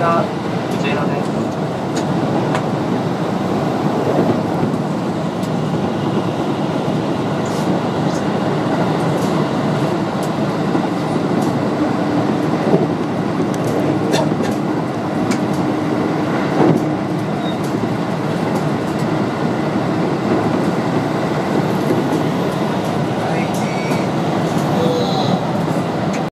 がこちらです。